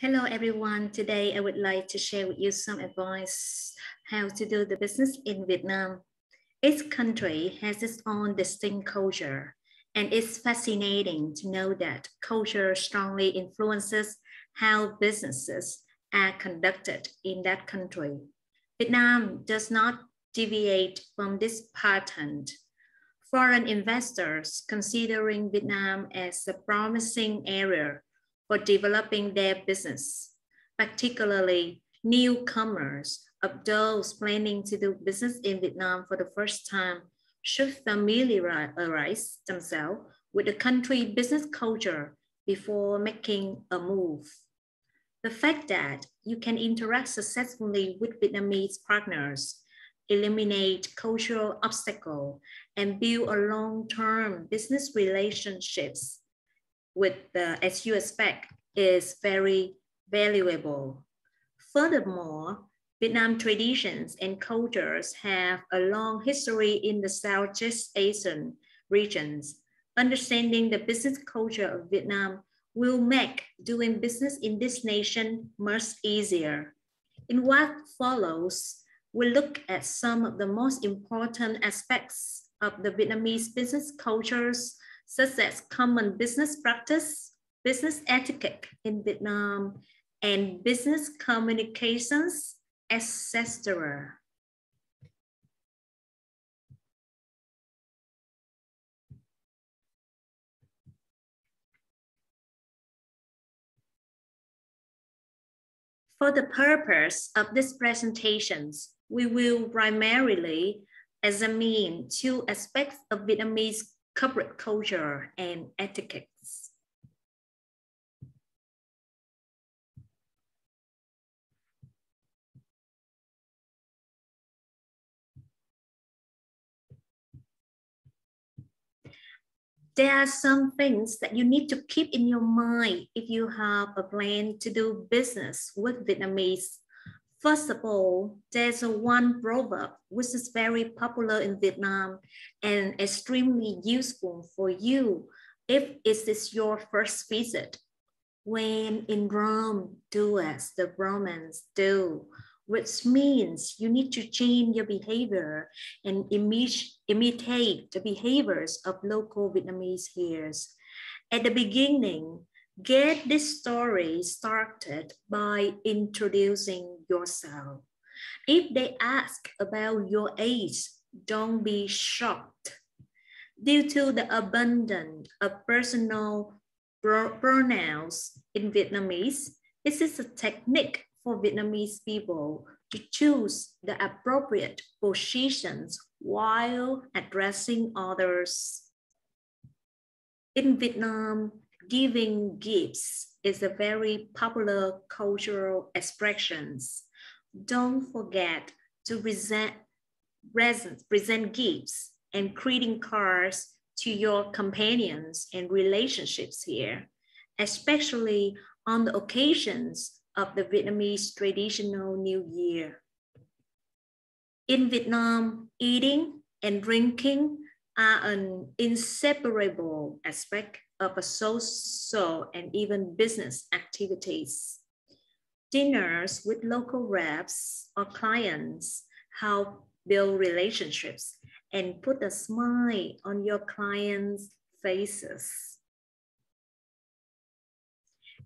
Hello everyone. Today I would like to share with you some advice how to do the business in Vietnam. Each country has its own distinct culture and it's fascinating to know that culture strongly influences how businesses are conducted in that country. Vietnam does not deviate from this pattern. Foreign investors considering Vietnam as a promising area for developing their business, particularly newcomers of those planning to do business in Vietnam for the first time should familiarize themselves with the country business culture before making a move. The fact that you can interact successfully with Vietnamese partners, eliminate cultural obstacles, and build a long-term business relationships with the, you expect, is very valuable. Furthermore, Vietnam traditions and cultures have a long history in the Southeast Asian regions. Understanding the business culture of Vietnam will make doing business in this nation much easier. In what follows, we'll look at some of the most important aspects of the Vietnamese business cultures such as common business practice, business etiquette in Vietnam, and business communications, etc. For the purpose of these presentations, we will primarily examine two aspects of Vietnamese corporate culture and etiquettes. There are some things that you need to keep in your mind if you have a plan to do business with Vietnamese First of all, there's a one proverb which is very popular in Vietnam and extremely useful for you if it is your first visit. When in Rome, do as the Romans do, which means you need to change your behavior and imitate the behaviors of local Vietnamese here. At the beginning, Get this story started by introducing yourself. If they ask about your age, don't be shocked. Due to the abundance of personal pronouns in Vietnamese, this is a technique for Vietnamese people to choose the appropriate positions while addressing others. In Vietnam, giving gifts is a very popular cultural expression. Don't forget to present, present gifts and greeting cards to your companions and relationships here, especially on the occasions of the Vietnamese traditional New Year. In Vietnam, eating and drinking are an inseparable aspect of a social and even business activities. Dinners with local reps or clients help build relationships and put a smile on your clients' faces.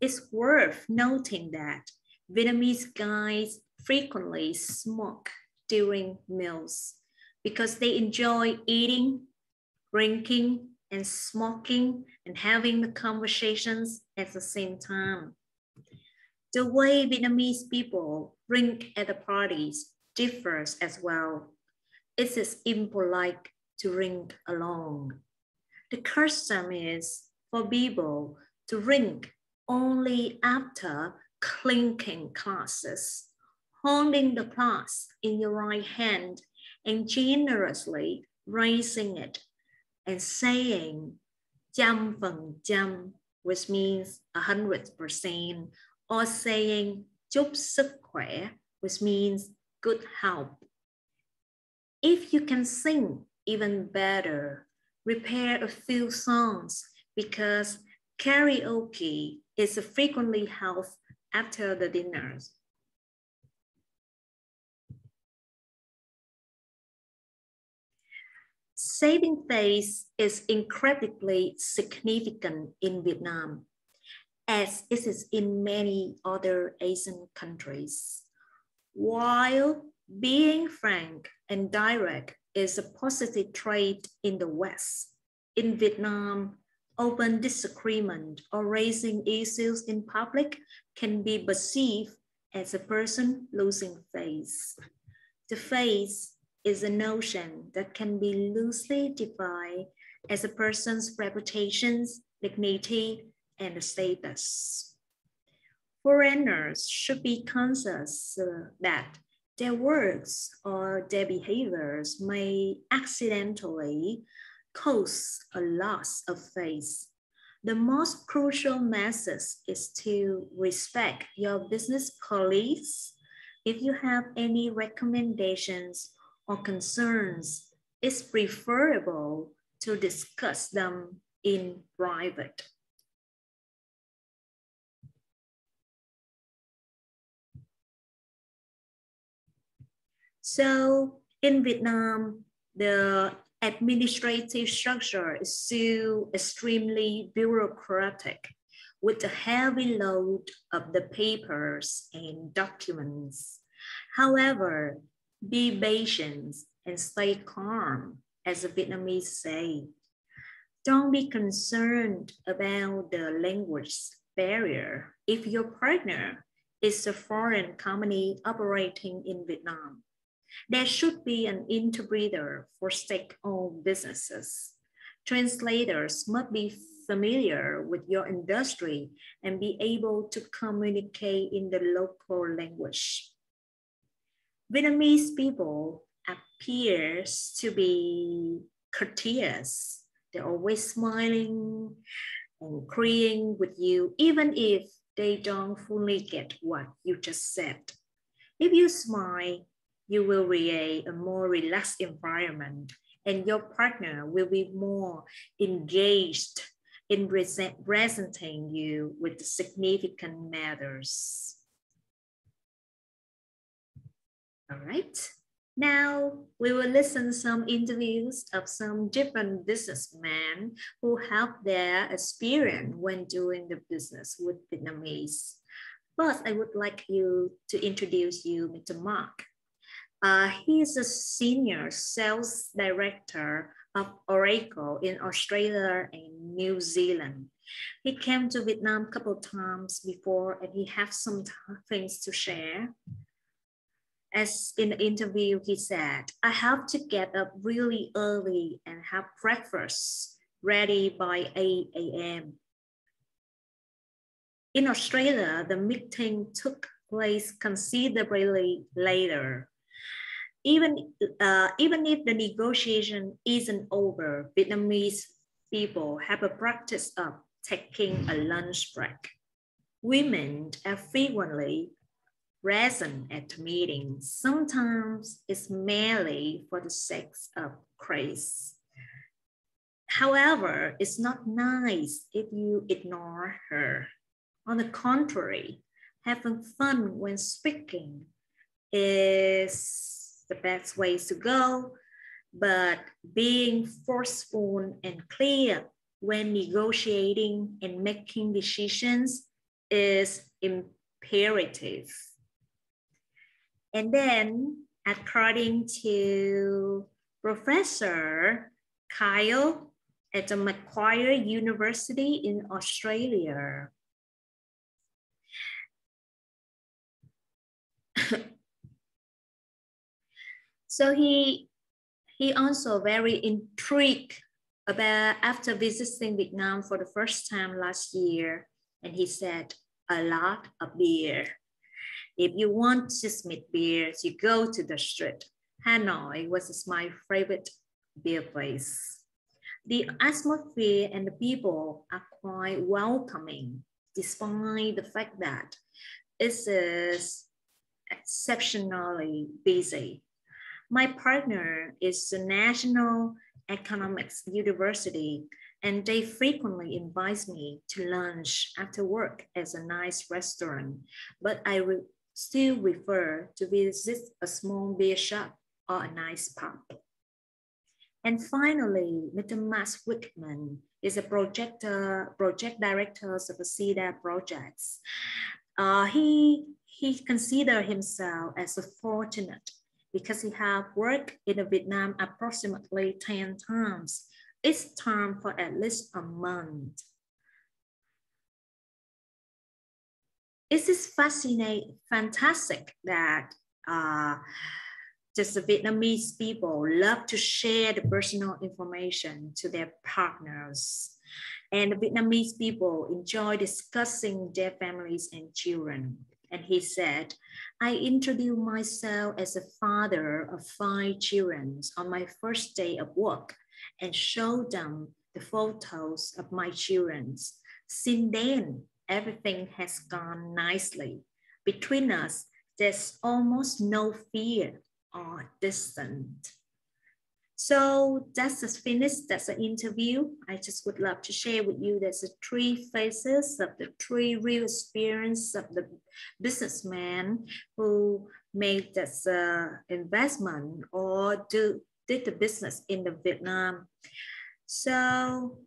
It's worth noting that Vietnamese guys frequently smoke during meals because they enjoy eating, drinking, and smoking and having the conversations at the same time. The way Vietnamese people drink at the parties differs as well. It is impolite to drink alone. The custom is for people to drink only after clinking glasses, holding the glass in your right hand and generously raising it and saying trăm phần trăm, which means a hundred percent, or saying chúc sức khỏe, which means good health. If you can sing even better, prepare a few songs because karaoke is frequently held after the dinners. Saving face is incredibly significant in Vietnam, as it is in many other Asian countries. While being frank and direct is a positive trait in the West, in Vietnam, open disagreement or raising issues in public can be perceived as a person losing face. The face is a notion that can be loosely defined as a person's reputations, dignity, and status. Foreigners should be conscious uh, that their words or their behaviors may accidentally cause a loss of face. The most crucial message is to respect your business colleagues. If you have any recommendations or concerns, it's preferable to discuss them in private. So in Vietnam, the administrative structure is still extremely bureaucratic with a heavy load of the papers and documents. However, be patient and stay calm, as the Vietnamese say. Don't be concerned about the language barrier if your partner is a foreign company operating in Vietnam. There should be an interpreter for state-owned businesses. Translators must be familiar with your industry and be able to communicate in the local language. Vietnamese people appears to be courteous. They're always smiling and agreeing with you, even if they don't fully get what you just said. If you smile, you will create a more relaxed environment and your partner will be more engaged in presenting you with significant matters. All right. Now we will listen some interviews of some different businessmen who have their experience when doing the business with Vietnamese. First, I would like you to introduce you, Mr. Mark. Uh, he is a senior sales director of Oracle in Australia and New Zealand. He came to Vietnam a couple times before and he has some things to share as in the interview, he said, I have to get up really early and have breakfast ready by 8 a.m. In Australia, the meeting took place considerably later. Even, uh, even if the negotiation isn't over, Vietnamese people have a practice of taking a lunch break. Women are frequently present at meetings. Sometimes it's merely for the sake of grace. However, it's not nice if you ignore her. On the contrary, having fun when speaking is the best way to go, but being forceful and clear when negotiating and making decisions is imperative. And then according to Professor Kyle at the Macquarie University in Australia. so he he also very intrigued about after visiting Vietnam for the first time last year, and he said a lot of beer. If you want to smith beers, you go to the street. Hanoi was my favorite beer place. The atmosphere and the people are quite welcoming, despite the fact that it is exceptionally busy. My partner is the National Economics University and they frequently invite me to lunch after work at a nice restaurant, but I still prefer to visit a small beer shop or a nice pub. And finally, Mr. Max Wickman is a projector, project director of the CEDA projects. Uh, he, he consider himself as a fortunate because he have worked in Vietnam approximately 10 times, each time for at least a month. It is fascinating, fantastic that uh, just the Vietnamese people love to share the personal information to their partners. And the Vietnamese people enjoy discussing their families and children. And he said, I introduced myself as a father of five children on my first day of work and showed them the photos of my children. Since then, everything has gone nicely. Between us, there's almost no fear or distant. So that's just finished. That's an interview. I just would love to share with you there's the three phases of the three real experience of the businessman who made this uh, investment or do, did the business in the Vietnam. So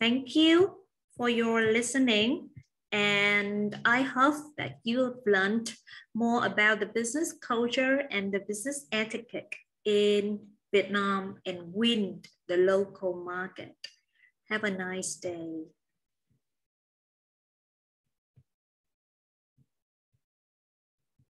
thank you for your listening. And I hope that you have learned more about the business culture and the business etiquette in Vietnam and win the local market. Have a nice day.